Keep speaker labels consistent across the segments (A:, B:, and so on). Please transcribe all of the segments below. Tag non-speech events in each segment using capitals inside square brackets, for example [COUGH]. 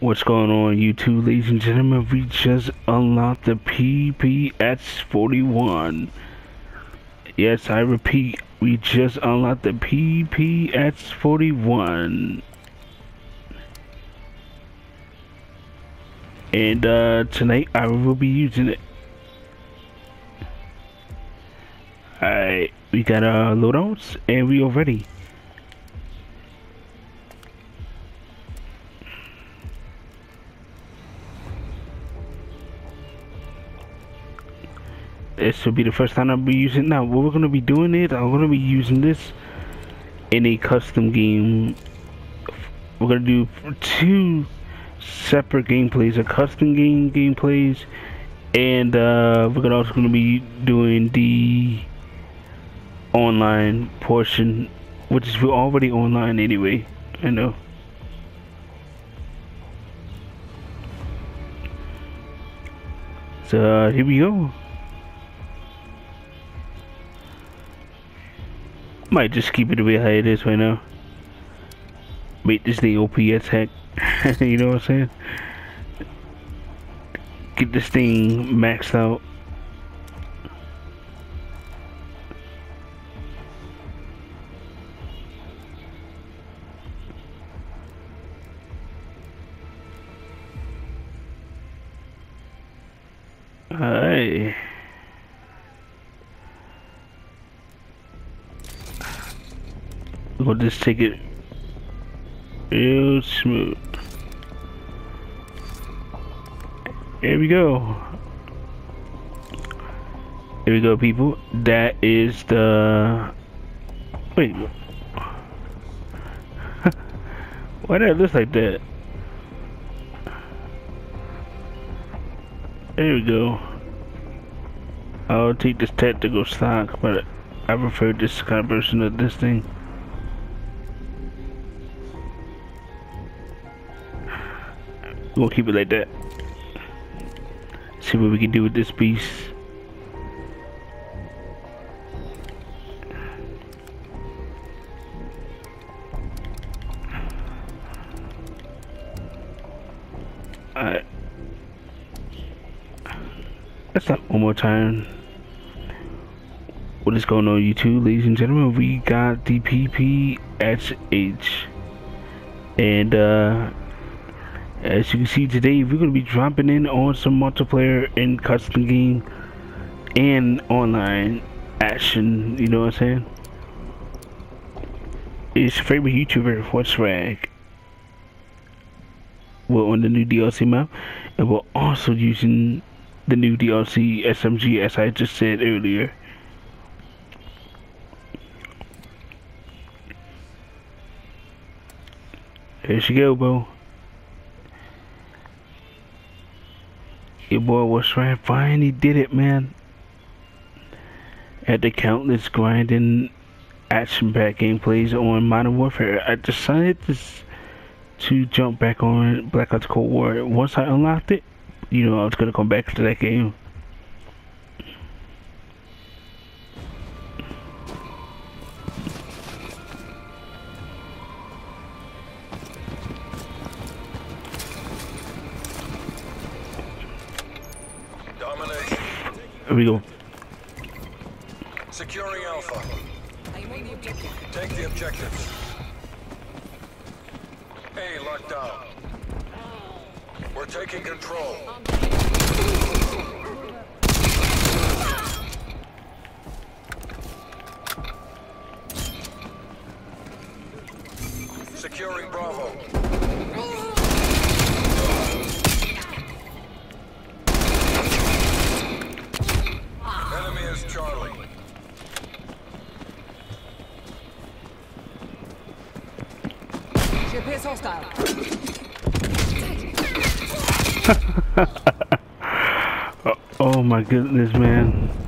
A: What's going on YouTube ladies and gentlemen? We just unlocked the PPSh-41. Yes, I repeat, we just unlocked the PPSh-41. And uh, tonight I will be using it. Alright, we got our loadouts and we are ready. This will be the first time I'll be using now what we're gonna be doing is I'm gonna be using this in a custom game. We're gonna do two separate gameplays a custom game gameplays and uh, we're also gonna be doing the online portion which is we're already online anyway I know. So uh, here we go Might just keep it the way how it is right now. Make this thing OPS attack. [LAUGHS] you know what I'm saying? Get this thing maxed out. Alright. We'll just take it real smooth. Here we go. Here we go, people. That is the... Wait. [LAUGHS] Why did it look like that? There we go. I'll take this tactical stock, but I prefer this kind of version of this thing. We'll keep it like that. See what we can do with this piece. Alright. Let's stop one more time. What is going on YouTube, ladies and gentlemen? We got the PPHH. And uh as you can see today, we're going to be dropping in on some multiplayer and custom game and online action, you know what I'm saying? It's your favorite YouTuber, Wardswagg. We're on the new DLC map, and we're also using the new DLC SMG as I just said earlier. There she go, bro. Your boy was trying fine, he did it, man. At the countless grinding action-packed gameplays on Modern Warfare, I decided to, to jump back on Black Ops Cold War. Once I unlocked it, you know I was gonna come back to that game. Here we go.
B: Securing Alpha. Take the objectives. A locked down. We're taking control. Charlie.
C: Ship is hostile.
A: Oh, [LAUGHS] oh my goodness, man.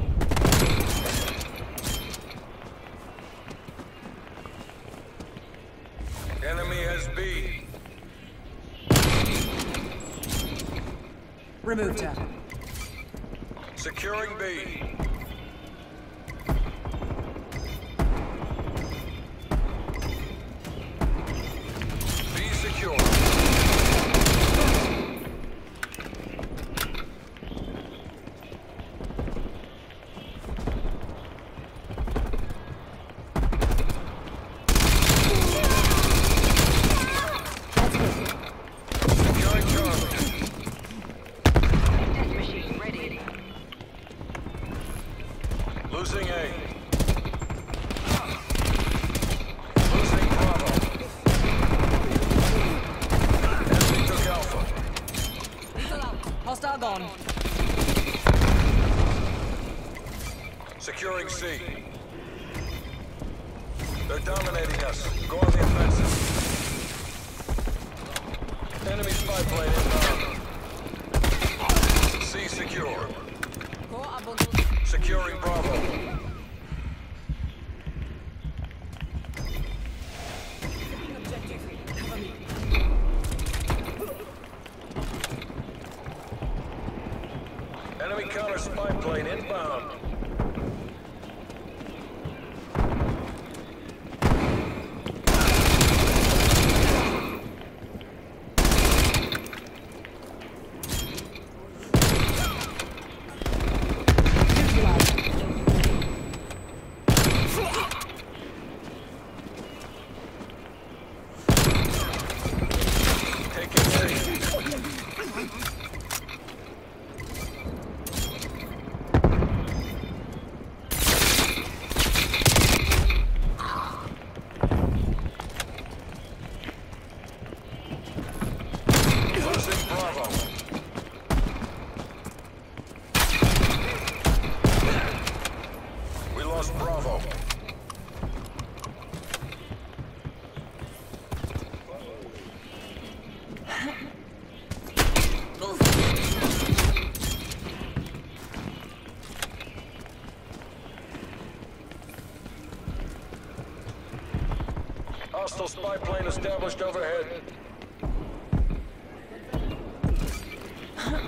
B: Hostile spy plane established overhead.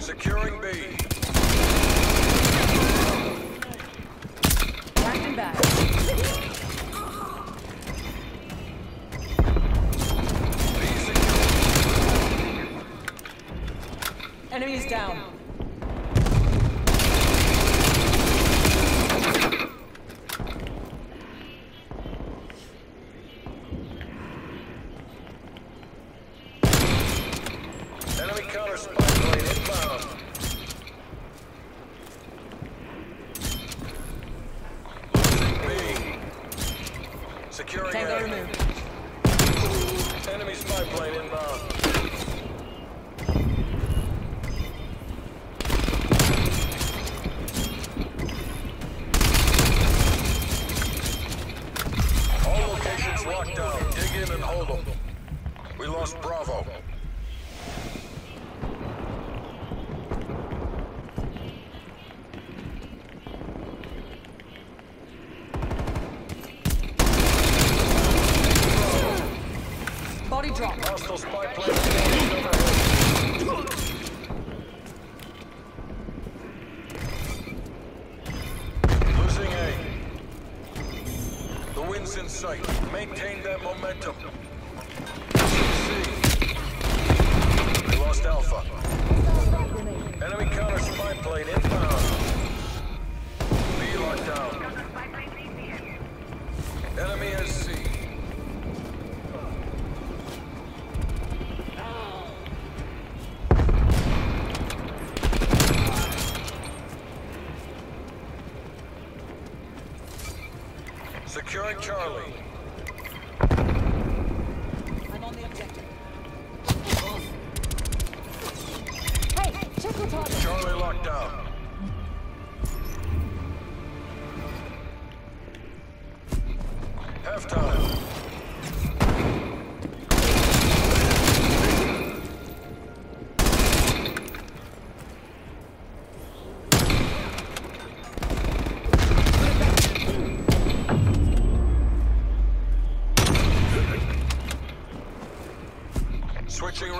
B: Securing B.
C: Tango removed.
B: Enemy spy plane inbound.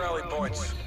B: rally points.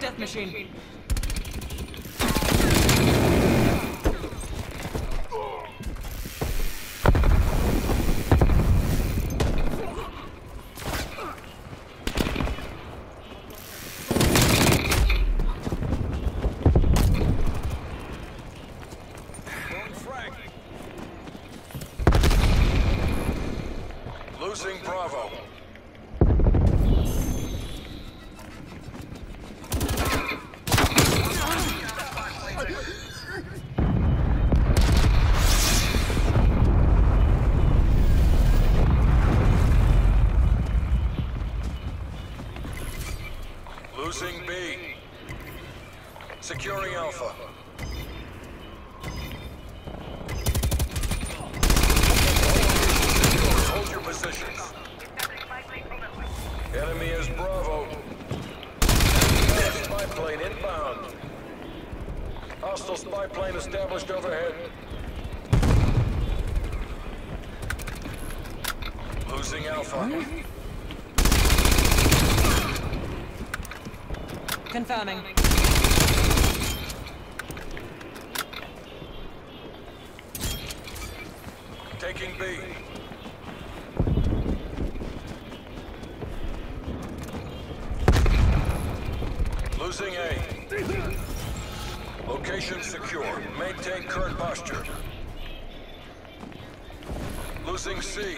C: Death machine.
B: Losing B. Securing Alpha. Hold your positions. Enemy is Bravo. Spy plane inbound. Hostile spy plane established overhead. Losing Alpha.
C: Confirming.
B: Taking B. Losing A. Location secure. Maintain current posture. Losing C.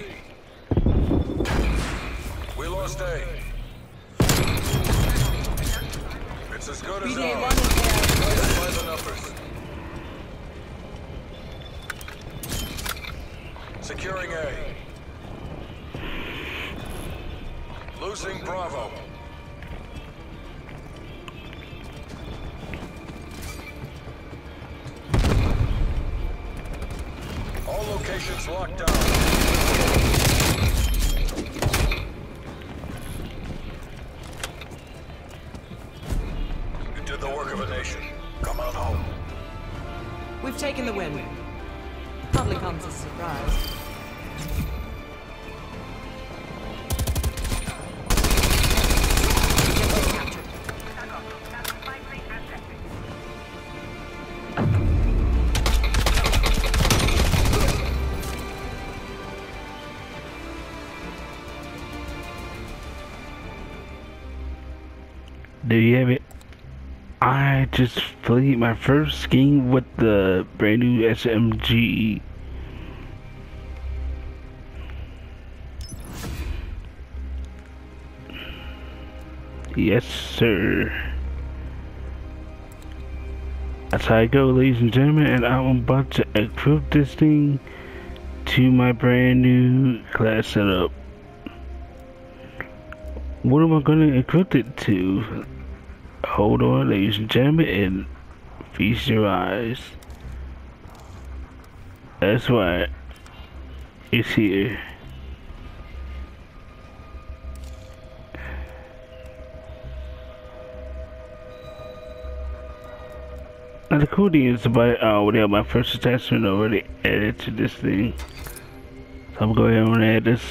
B: We lost A. It's as good as ours.
C: 1.
B: By the numbers. Securing A. Losing Bravo. All locations locked down.
A: I just played my first game with the brand new SMG. Yes, sir. That's how I go, ladies and gentlemen, and I'm about to equip this thing to my brand new class setup. What am I gonna equip it to? Hold on, ladies and gentlemen, and feast your eyes. That's right. It's here. Now the cool thing is about I already have my first attachment already added to this thing. So I'm going to add this.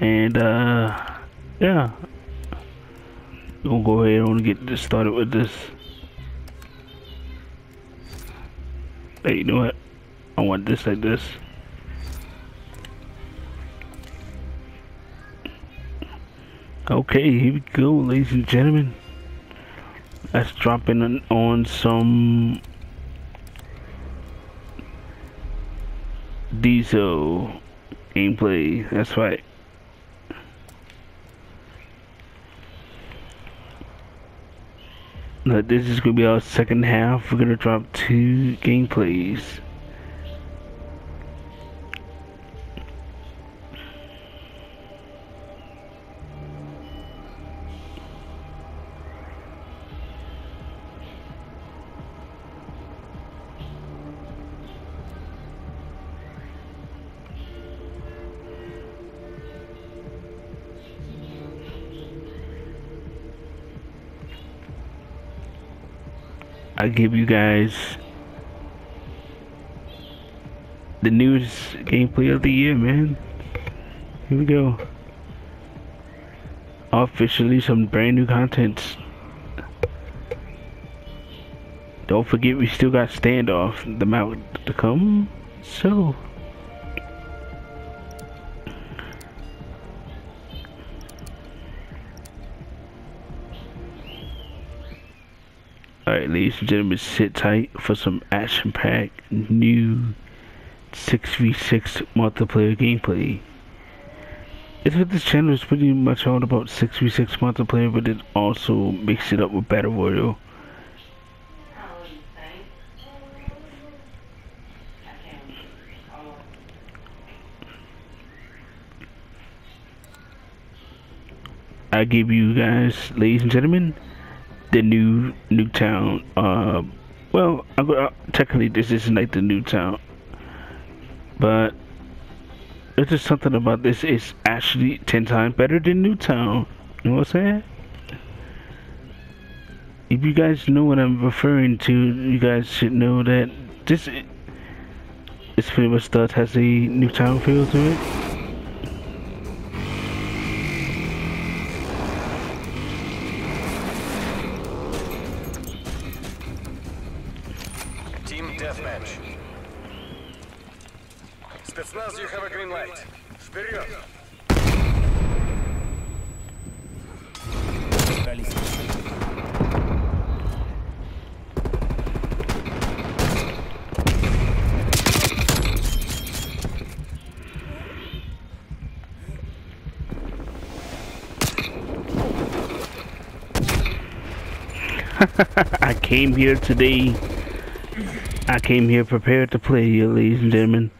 A: And uh yeah. We'll go ahead and get this started with this. Hey, you know what? I want this like this. Okay, here we go, ladies and gentlemen. Let's drop in on, on some diesel gameplay. That's right. Now this is gonna be our second half. We're gonna drop two gameplays. Give you guys the newest gameplay of the year, man. Here we go. officially some brand new contents. Don't forget we still got standoff the mount to come. So Alright, ladies and gentlemen, sit tight for some action-packed new 6v6 multiplayer gameplay. It's what this channel is pretty much all about 6v6 multiplayer, but it also mixes it up with Battle Royale. I give you guys, ladies and gentlemen, the new Nuketown. Uh, well, I'm uh, technically this isn't like the Nuketown, but there's just something about this. It's actually ten times better than Nuketown. You know what I'm saying? If you guys know what I'm referring to, you guys should know that this it's pretty much has a Nuketown feel to it. Came here today. I came here prepared to play you, ladies and gentlemen.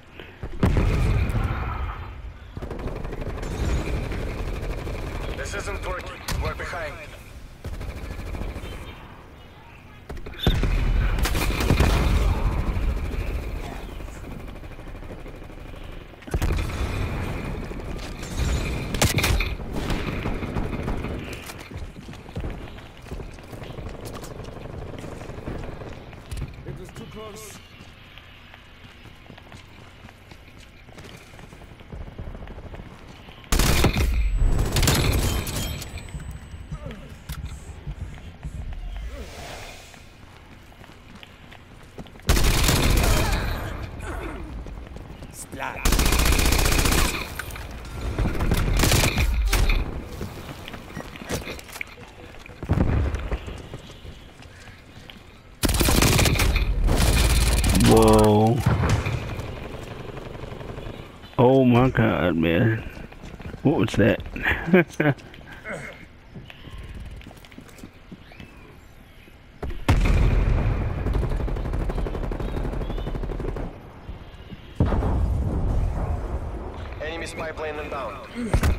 A: Whoa. Oh my god, man. What was that?
B: Enemy spy plane inbound.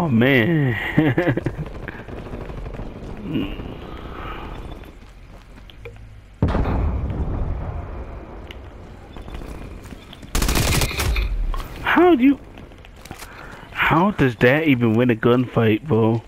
B: Oh man. How do you How does that even win a gunfight, bro?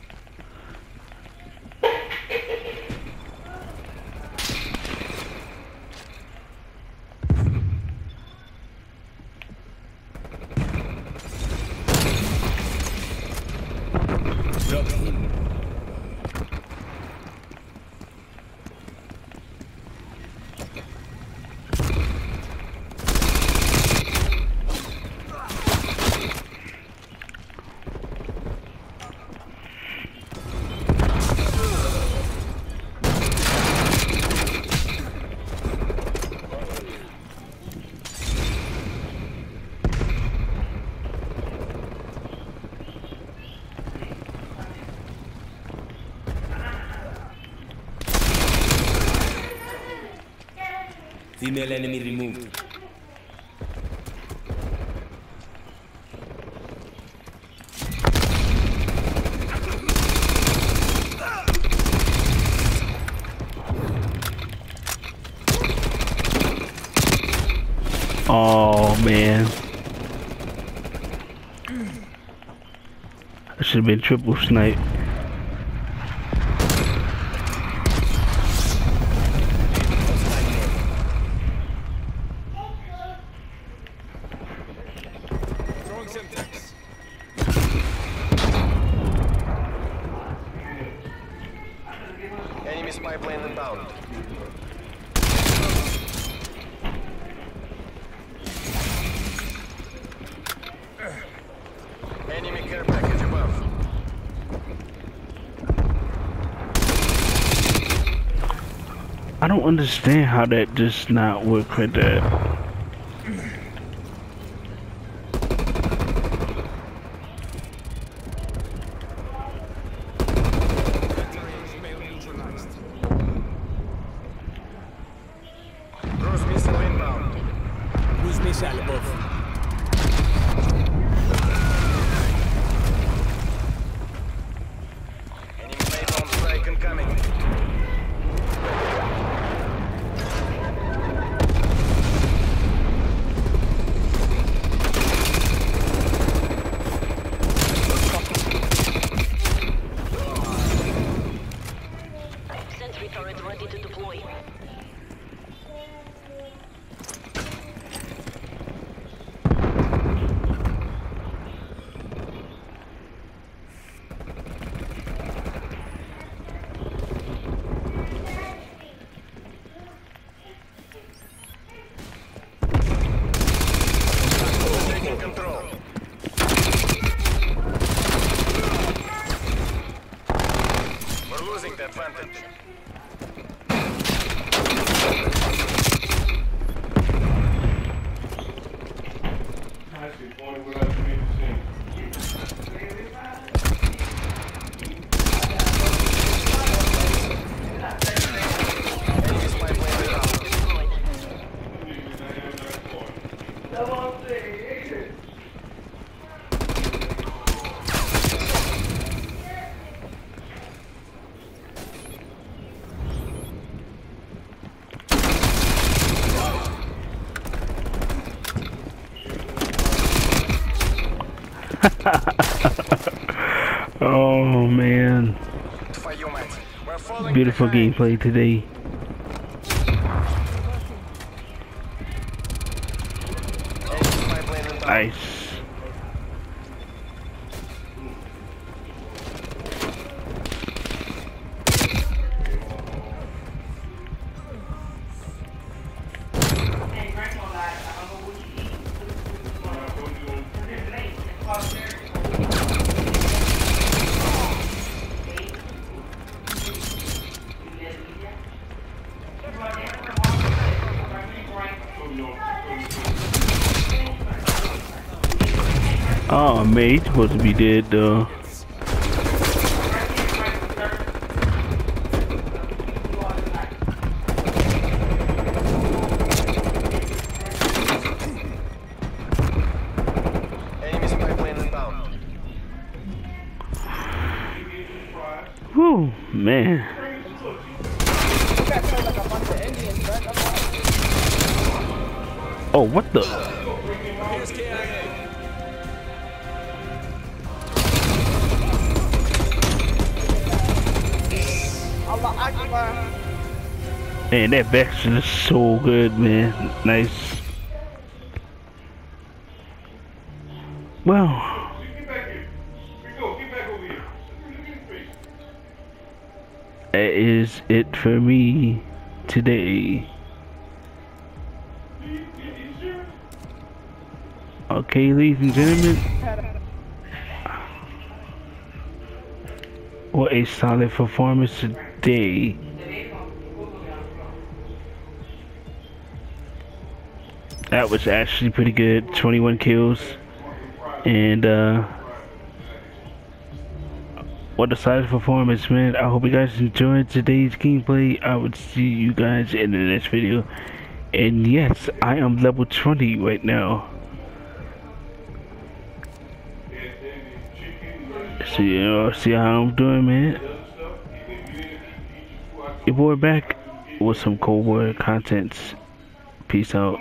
D: Female enemy removed.
A: Oh man. I should have been triple snipe.
E: Enemy spy plane inbound. Enemy care package above.
A: I don't understand how that just not work right there.
E: Cruise missile inbound.
D: Cruise missile above.
E: Enemy plane on strike incoming.
F: Sentry turret ready to deploy.
E: Taking control. We're losing the advantage. Enemy spy plane inbound.
A: Oh man.
E: For you, mate. We're falling
A: Beautiful gameplay today. Oh man, he's supposed to be dead though.
E: Enemy spy plane inbound.
A: Whew, man. Oh, what the? Man, that vaccine is so good, man. Nice. Well, that is it for me today. Okay, ladies and gentlemen. What a solid performance today. that was actually pretty good. 21 kills. And uh, what a solid performance, man. I hope you guys enjoyed today's gameplay. I would see you guys in the next video. And yes, I am level 20 right now. See, uh, see how I'm doing, man. Your boy back with some cold war contents. Peace out.